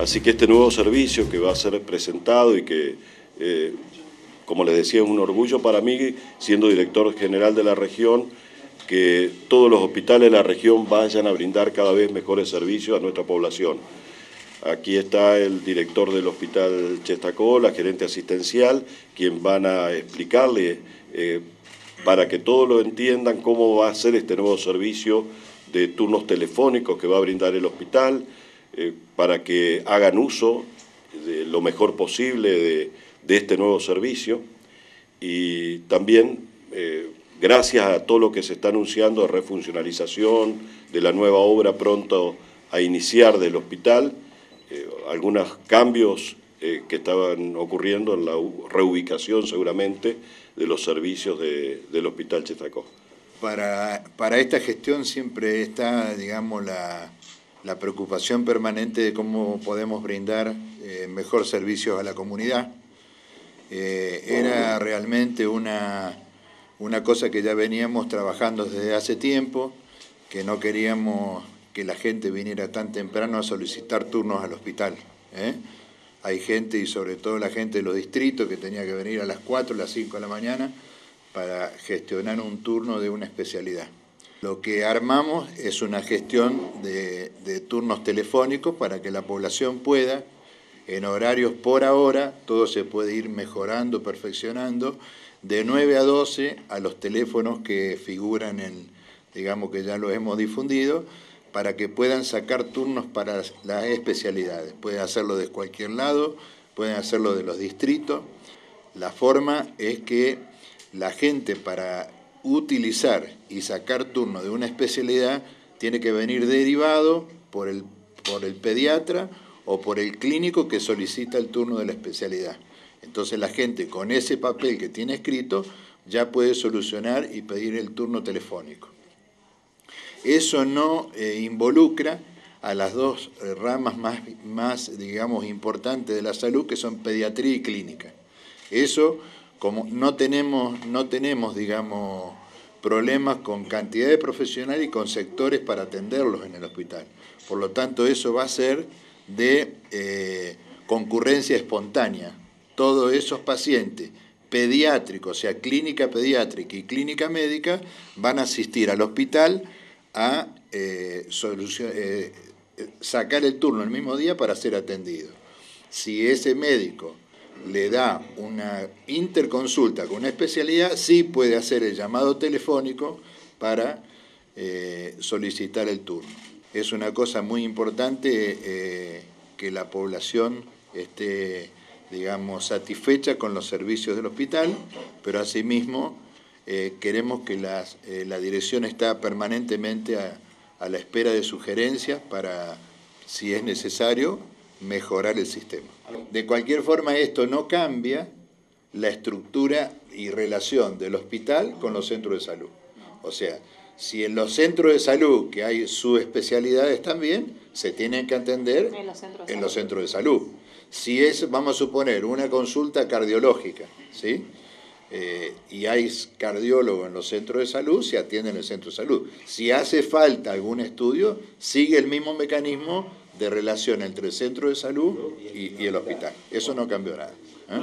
Así que este nuevo servicio que va a ser presentado y que, eh, como les decía, es un orgullo para mí, siendo director general de la región, que todos los hospitales de la región vayan a brindar cada vez mejores servicios a nuestra población. Aquí está el director del Hospital Chestacó, la gerente asistencial, quien van a explicarle eh, para que todos lo entiendan cómo va a ser este nuevo servicio de turnos telefónicos que va a brindar el hospital, eh, para que hagan uso de lo mejor posible de, este nuevo servicio y también eh, gracias a todo lo que se está anunciando de refuncionalización, de la nueva obra pronto a iniciar del hospital, eh, algunos cambios que estaban ocurriendo en la reubicación seguramente de los servicios del Hospital Chetacó. Para, para esta gestión siempre está, digamos, la, la preocupación permanente de cómo podemos brindar eh, mejor servicios a la comunidad. era realmente una, una cosa que ya veníamos trabajando desde hace tiempo, que no queríamos que la gente viniera tan temprano a solicitar turnos al hospital. ¿eh? Hay gente, y sobre todo la gente de los distritos, que tenía que venir a las 4, las 5 de la mañana para gestionar un turno de una especialidad. Lo que armamos es una gestión de, turnos telefónicos para que la población pueda, en horarios por ahora, todo se puede ir mejorando, perfeccionando, de 9 a 12 a los teléfonos que figuran en, digamos que ya los hemos difundido, para que puedan sacar turnos para las especialidades. Pueden hacerlo de cualquier lado, pueden hacerlo de los distritos. La forma es que la gente para utilizar y sacar turno de una especialidad tiene que venir derivado por el, por el pediatra o por el clínico que solicita el turno de la especialidad. Entonces la gente con ese papel que tiene escrito ya puede solucionar y pedir el turno telefónico. Eso no eh, involucra a las dos eh, ramas más, más, digamos, importantes de la salud, que son pediatría y clínica. Eso, como no tenemos, no tenemos, digamos, problemas con cantidad de profesionales y con sectores para atenderlos en el hospital. Por lo tanto, eso va a ser de eh, concurrencia espontánea. Todos esos pacientes pediátricos, o sea, clínica pediátrica y clínica médica, van a asistir al hospital a eh, eh, sacar el turno el mismo día para ser atendido. Si ese médico le da una interconsulta con una especialidad, sí puede hacer el llamado telefónico para eh, solicitar el turno. Es una cosa muy importante que la población esté, digamos, satisfecha con los servicios del hospital, pero asimismo eh, queremos que eh, la dirección está permanentemente a, la espera de sugerencias para, si es necesario, mejorar el sistema. De cualquier forma, esto no cambia la estructura y relación del hospital con los centros de salud. O sea, si en los centros de salud, que hay subespecialidades también, se tienen que atender en los centros de, salud. Si es, vamos a suponer, una consulta cardiológica, ¿sí? Eh, y hay cardiólogos en los centros de salud, se atiende en el centro de salud. Si hace falta algún estudio, sigue el mismo mecanismo de relación entre el centro de salud y, el hospital. Eso no cambió nada. ¿eh?